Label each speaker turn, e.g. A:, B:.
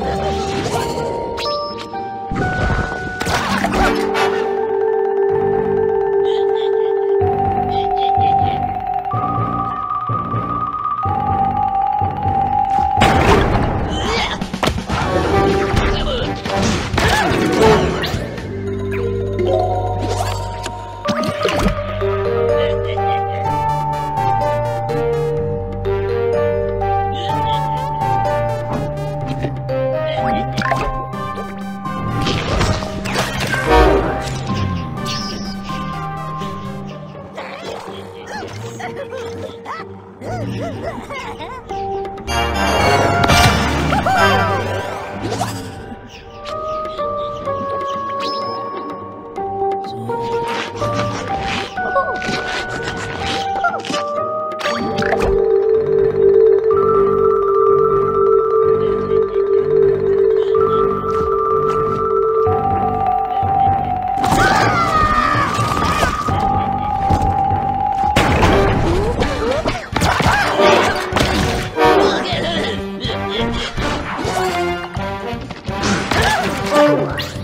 A: Thank you. Oh, Whoa.